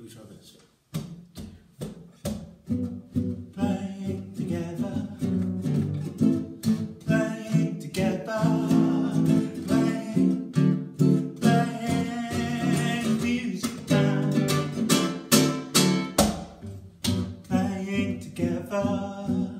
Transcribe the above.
This? Playing together, playing together, playing, playing music playing together.